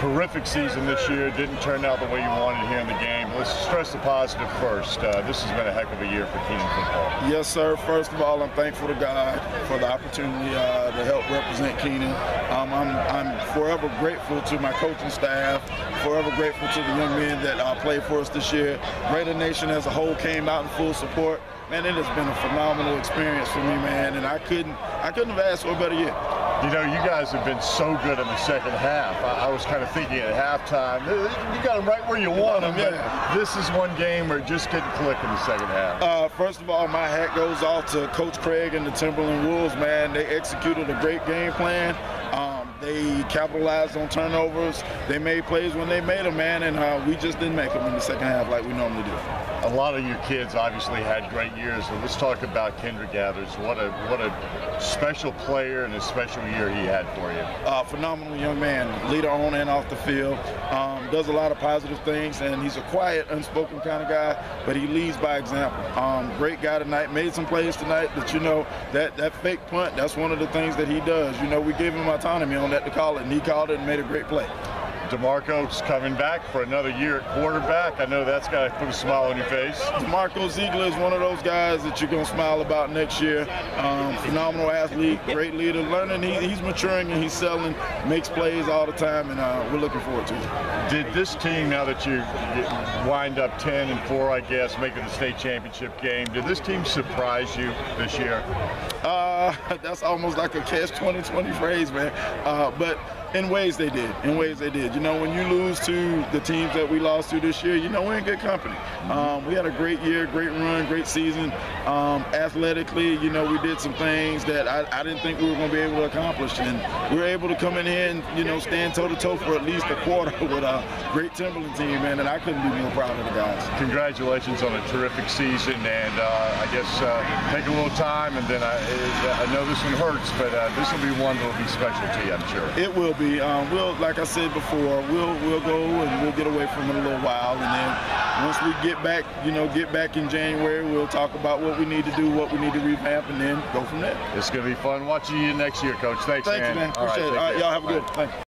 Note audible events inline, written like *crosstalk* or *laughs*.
terrific season this year. Didn't turn out the way you wanted here in the game. Let's stress the positive first. Uh, this has been a heck of a year for Keenan football. Yes, sir. First of all, I'm thankful to God for the opportunity uh, to help represent Keenan. Um, I'm, I'm forever grateful to my coaching staff, forever grateful to the young men that uh, played for us this year. Raider Nation as a whole came out in full support. Man, it has been a phenomenal experience for me, man, and I couldn't, I couldn't have asked for a better year. You know, you guys have been so good in the second half. I, I was kind of thinking at halftime, you got them right where you want them. Yeah. This is one game where it just couldn't click in the second half. Uh, first of all, my hat goes off to Coach Craig and the Timberland Wolves, man. They executed a great game plan. They capitalized on turnovers. They made plays when they made them, man, and uh, we just didn't make them in the second half like we normally do. A lot of your kids obviously had great years. Let's talk about Kendrick Gathers. What a what a special player and a special year he had for you. Uh, phenomenal young man, leader on and off the field. Um, does a lot of positive things, and he's a quiet, unspoken kind of guy, but he leads by example. Um, great guy tonight. Made some plays tonight that you know that that fake punt. That's one of the things that he does. You know, we gave him autonomy on that to call it, and he called it and made a great play. DeMarco's coming back for another year at quarterback. I know that's got to put a smile on your face. DeMarco Ziegler is one of those guys that you're going to smile about next year. Um, phenomenal athlete, great leader, learning. He, he's maturing and he's selling, makes plays all the time, and uh, we're looking forward to it. Did this team, now that you wind up 10 and 4, I guess, making the state championship game, did this team surprise you this year? Uh, *laughs* that's almost like a catch 2020 phrase, man. Uh, but in ways they did. In ways they did. You know, when you lose to the teams that we lost to this year, you know we're in good company. Um, we had a great year, great run, great season. Um, athletically, you know, we did some things that I, I didn't think we were going to be able to accomplish, and we were able to come in here and you know stand toe to toe for at least a quarter *laughs* with a great Timberland team, man. And I couldn't be more proud of the guys. Congratulations on a terrific season, and uh, I guess uh, take a little time, and then I, I know this one hurts, but uh, this will be one that will be special to you, I'm sure. It will be. Um, we'll, like I said before, we'll we'll go and we'll get away from it a little while, and then once we get back, you know, get back in January, we'll talk about what we need to do, what we need to revamp, and then go from there. It's gonna be fun watching you next year, Coach. Thanks, Thanks man. man. Appreciate right, it. All right, y'all have a good. Thanks.